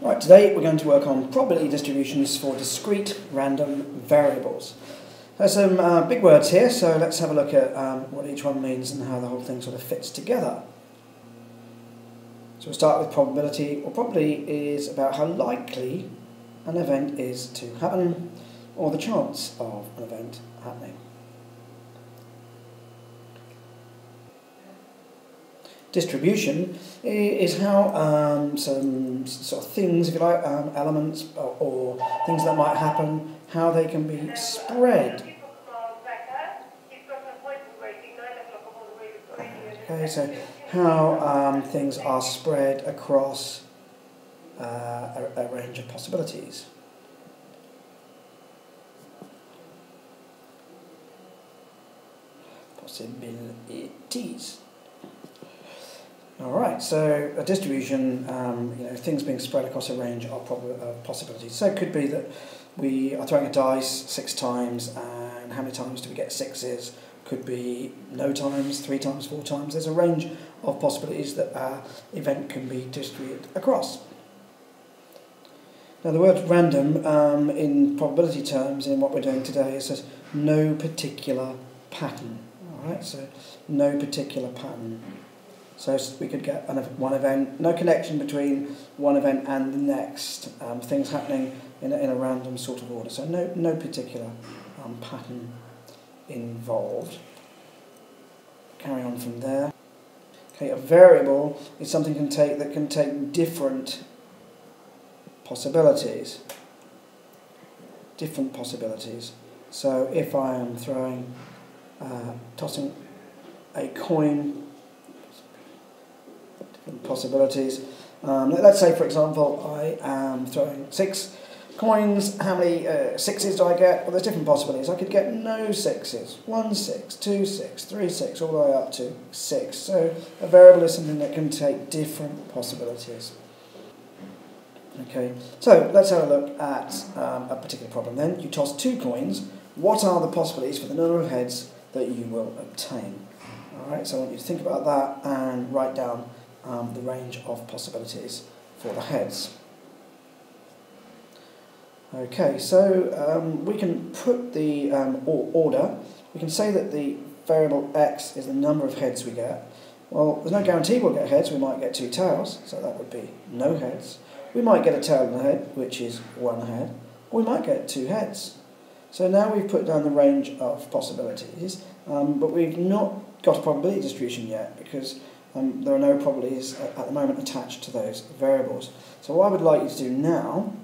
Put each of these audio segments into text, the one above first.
Right, today we're going to work on probability distributions for discrete random variables. There's some uh, big words here, so let's have a look at um, what each one means and how the whole thing sort of fits together. So we'll start with probability. Well, probability is about how likely an event is to happen, or the chance of an event happening. Distribution is how um, some sort of things, if you like, um, elements or, or, things that might happen, how they can be spread. Okay, so how um, things are spread across uh, a, a range of possibilities. Possibilities. All right, so a distribution, um, you know, things being spread across a range of prob- possibilities. So it could be that we are throwing a dice six times, and how many times do we get sixes? Could be no times, three times, four times. There's a range of possibilities that our event can be distributed across. Now, the word random um, in probability terms in what we're doing today is says no particular pattern. All right, so no particular pattern. So we could get one event, no connection between one event and the next, um, things happening in a, in a random sort of order. So no, no particular um, pattern involved. Carry on from there. Okay, a variable is something can take that can take different possibilities. Different possibilities. So if I am throwing, uh, tossing a coin possibilities. Um, let's say, for example, I am throwing six coins. How many uh, sixes do I get? Well, there's different possibilities. I could get no sixes. One six, two six, three six, all the way up to six. So a variable is something that can take different possibilities. Okay, so let's have a look at um, a particular problem then. You toss two coins. What are the possibilities for the number of heads that you will obtain? Alright, so I want you to think about that and write down um, the range of possibilities for the heads. Okay, so um, we can put the um, order, we can say that the variable x is the number of heads we get. Well, there's no guarantee we'll get heads, we might get two tails, so that would be no heads. We might get a tail and a head, which is one head. We might get two heads. So now we've put down the range of possibilities, um, but we've not got a probability distribution yet because um, there are no probabilities at, the moment attached to those variables. So what I would like you to do now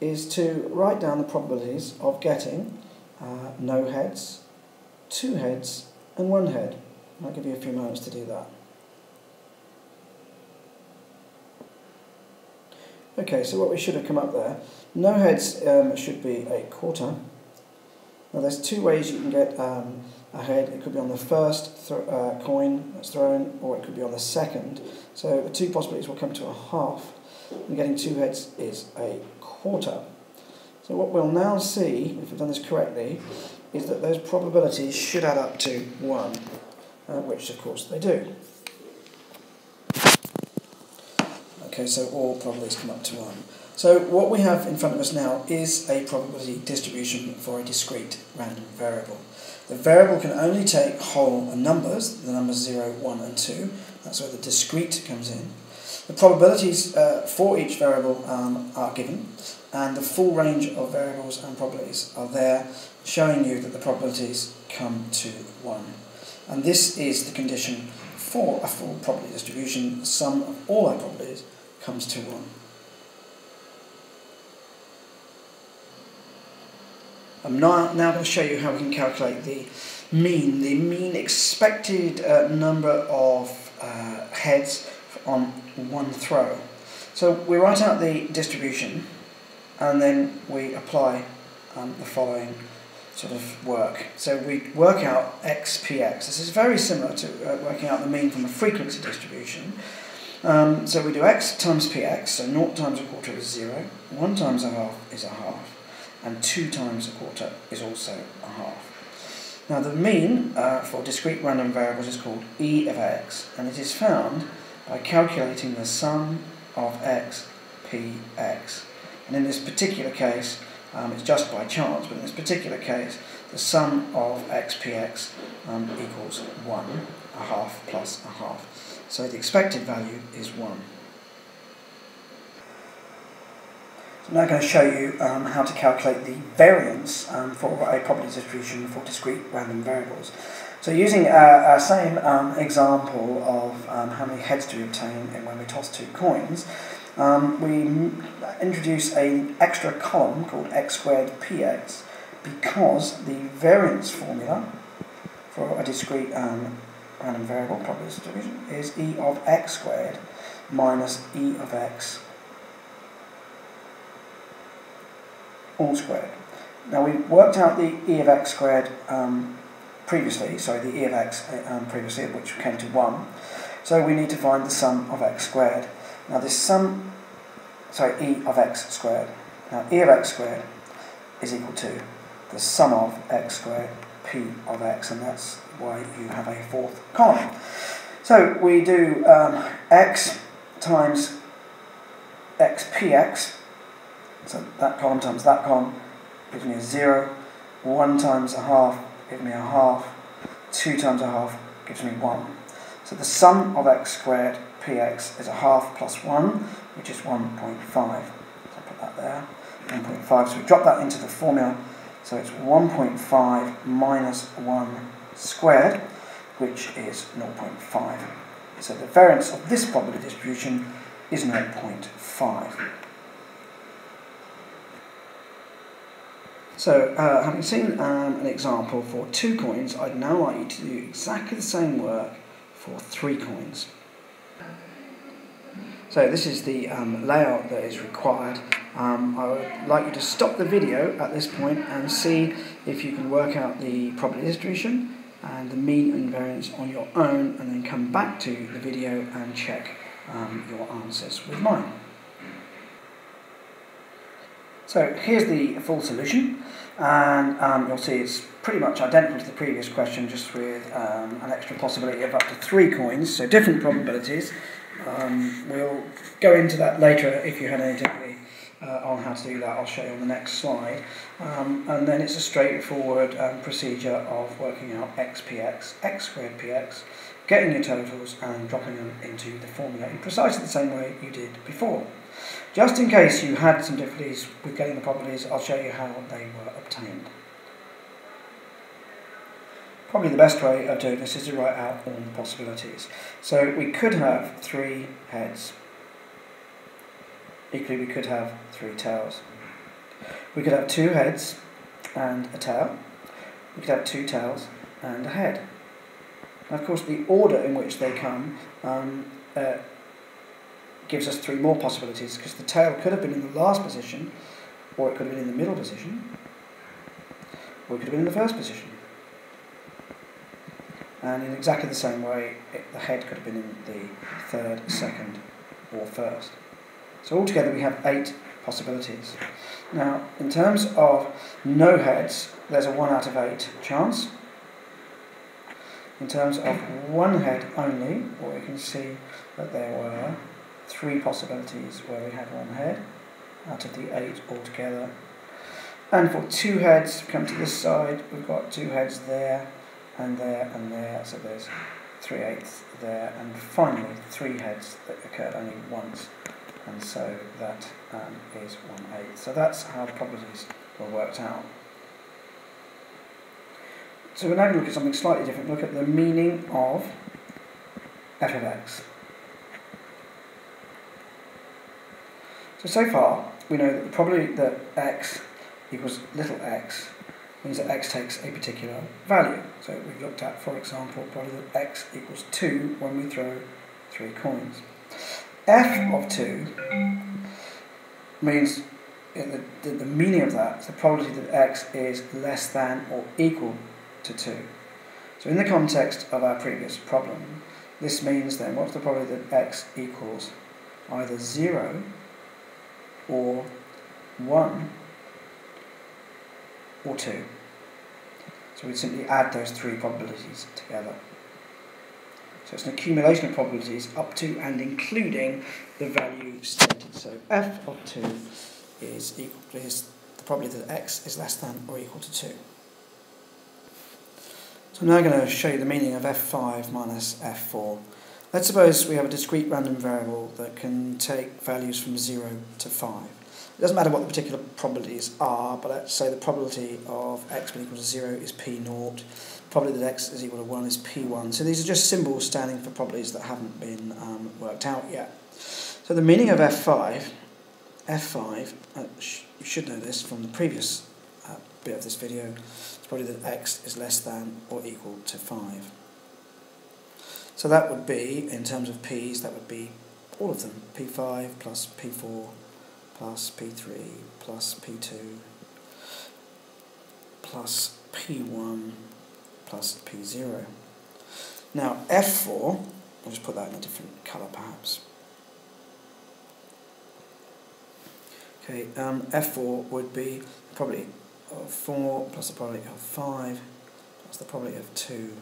is to write down the probabilities of getting uh, no heads, two heads, and one head. I'll give you a few moments to do that. Okay, so what we should have come up there, no heads um, should be a quarter. Now there's two ways you can get um, ahead. It could be on the first uh, coin that's thrown, or it could be on the second. So the two possibilities will come to a half. And getting two heads is a quarter. So what we'll now see, if we've done this correctly, is that those probabilities should add up to 1, uh, which of course they do. Okay, so all probabilities come up to 1. So what we have in front of us now is a probability distribution for a discrete random variable. The variable can only take whole numbers, the numbers 0, 1 and 2. That's where the discrete comes in. The probabilities uh, for each variable um, are given, and the full range of variables and probabilities are there, showing you that the probabilities come to 1. And this is the condition for a full probability distribution. The sum of all our probabilities comes to 1. I'm now, now going to show you how we can calculate the mean, the mean expected uh, number of uh, heads on one throw. So we write out the distribution and then we apply um, the following sort of work. So we work out xpx. This is very similar to uh, working out the mean from a frequency distribution. Um, so we do x times px, so 0 times a quarter is 0, 1 times a half is a half and 2 times a quarter is also a half. Now the mean uh, for discrete random variables is called e of x, and it is found by calculating the sum of x px. And in this particular case, um, it's just by chance, but in this particular case, the sum of xpx um, equals 1, a half plus a half. So the expected value is 1. So I'm now going to show you um, how to calculate the variance um, for a probability distribution for discrete random variables. So using our, same um, example of um, how many heads do we obtain when we toss two coins, um, we introduce an extra column called x squared px because the variance formula for a discrete um, random variable probability distribution is e of x squared minus e of x all squared. Now we've worked out the e of x squared um, previously, sorry, the e of x um, previously, which came to 1. So we need to find the sum of x squared. Now this sum, sorry, e of x squared. Now e of x squared is equal to the sum of x squared p of x, and that's why you have a fourth column. So we do um, x times xpx, so that column times that column gives me a 0, 1 times a half gives me a half, 2 times a half gives me 1. So the sum of x squared px is a half plus 1, which is 1.5. So I put that there, 1.5. So we drop that into the formula. So it's 1.5 minus 1 squared, which is 0.5. So the variance of this probability distribution is 0.5. So, uh, having seen um, an example for two coins, I'd now like you to do exactly the same work for three coins. So this is the um, layout that is required. Um, I would like you to stop the video at this point and see if you can work out the probability distribution and the mean and variance on your own and then come back to the video and check um, your answers with mine. So here's the full solution and um, you'll see it's pretty much identical to the previous question just with um, an extra possibility of up to three coins, so different probabilities. Um, we'll go into that later if you had any difficulty uh, on how to do that, I'll show you on the next slide. Um, and then it's a straightforward um, procedure of working out xpx, x squared px, getting your totals and dropping them into the formula in precisely the same way you did before. Just in case you had some difficulties with getting the properties, I'll show you how they were obtained. Probably the best way of doing this is to write out all the possibilities. So we could have three heads. Equally, we could have three tails. We could have two heads and a tail. We could have two tails and a head. And of course, the order in which they come um, uh, gives us three more possibilities because the tail could have been in the last position, or it could have been in the middle position, or it could have been in the first position. And in exactly the same way, it, the head could have been in the third, second, or first. So altogether we have eight possibilities. Now, in terms of no heads, there's a 1 out of 8 chance. In terms of one head only, well, we can see that there were three possibilities where we had one head out of the eight altogether. And for two heads, come to this side, we've got two heads there and there and there, so there's three eighths there, and finally three heads that occurred only once, and so that um, is one eighth. So that's how the probabilities were worked out. So we're now going to look at something slightly different, look at the meaning of f of x. So, so far, we know that the probability that x equals little x means that x takes a particular value. So we've looked at, for example, probably that x equals 2 when we throw three coins. f of 2 means the, the, the meaning of that is the probability that x is less than or equal to 2. So in the context of our previous problem, this means then what's the probability that x equals either 0 or 1 or 2. So we'd simply add those three probabilities together. So it's an accumulation of probabilities up to and including the value stated. So f of 2 is, equal, to is the probability that x is less than or equal to 2. So I'm now going to show you the meaning of f5 minus f4. Let's suppose we have a discrete random variable that can take values from 0 to 5. It doesn't matter what the particular probabilities are, but let's say the probability of x being equal to 0 is p 0 probability that x is equal to 1 is p1. So these are just symbols standing for probabilities that haven't been um, worked out yet. So the meaning of f5, f5, uh, sh you should know this from the previous uh, bit of this video, it's probably that x is less than or equal to 5. So that would be, in terms of p's, that would be all of them, p5 plus p4 plus P3 plus P2 plus P1 plus P0. Now F4, I'll just put that in a different colour perhaps. Okay, um, F4 would be probably of 4 plus the probability of 5 plus the probability of 2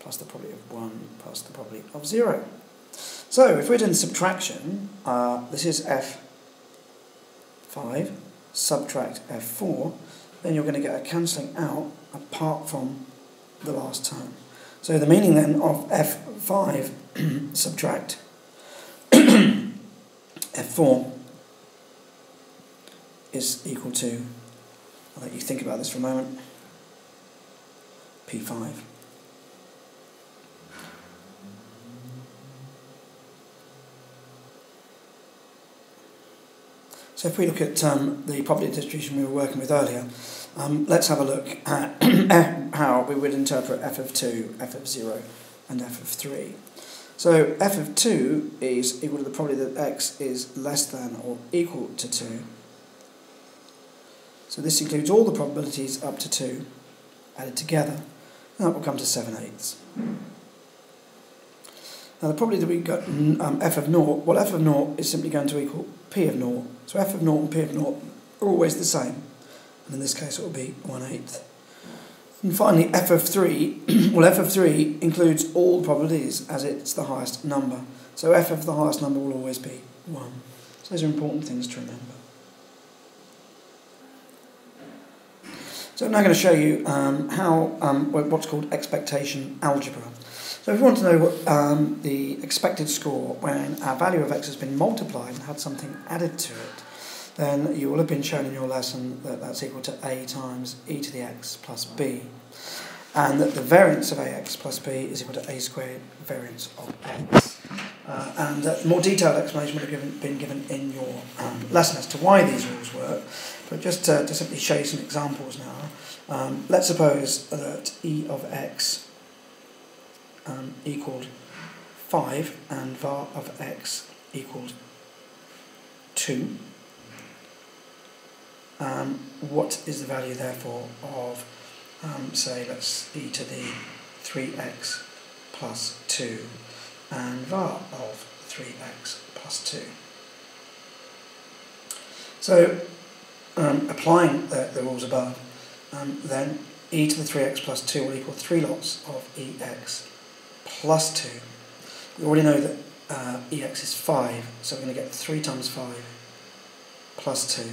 plus the probability of 1 plus the probability of 0. So if we're doing subtraction, uh, this is F 5, subtract f4, then you're going to get a cancelling out apart from the last term. So the meaning then of f5 subtract f4 is equal to, I'll let you think about this for a moment, p5. So if we look at um, the probability distribution we were working with earlier, um, let's have a look at how we would interpret f of 2, f of 0 and f of 3. So f of 2 is equal to the probability that x is less than or equal to 2. So this includes all the probabilities up to 2 added together, and that will come to 7 eighths. Now the probability that we got um, f of 0, well f of 0 is simply going to equal p of 0. So f of 0 and p of 0 are always the same. And in this case it will be 1 eighth. And finally f of 3, well f of 3 includes all probabilities as it's the highest number. So f of the highest number will always be 1. So those are important things to remember. So I'm now going to show you um, how um, what's called expectation algebra. So if we want to know um, the expected score when our value of x has been multiplied and had something added to it, then you will have been shown in your lesson that that's equal to a times e to the x plus b, and that the variance of ax plus b is equal to a squared variance of x. Uh, and a more detailed explanation would have given, been given in your um, lesson as to why these rules work. But just to, to simply show you some examples now, um, let's suppose that e of x um, equaled 5 and var of x equals 2. Um, what is the value therefore of, um, say, let's e to the 3x plus 2 and var of 3x plus 2. So, um, applying the, the, rules above, um, then e to the 3x plus 2 will equal 3 lots of ex plus 2. We already know that uh, ex is 5, so we're going to get 3 times 5 plus 2,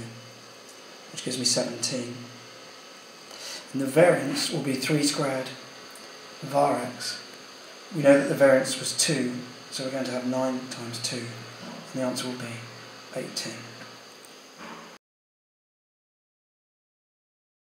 which gives me 17. And the variance will be 3 squared var x. We know that the variance was 2, so we're going to have 9 times 2, and the answer will be 18.